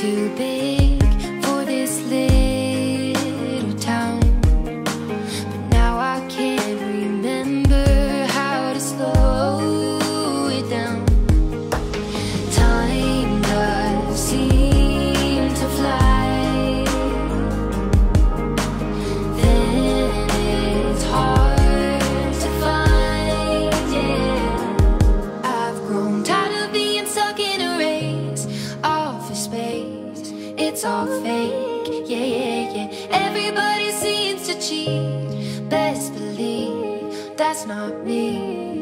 too big. It's all fake. Yeah, yeah, yeah. Everybody seems to cheat. Best believe that's not me.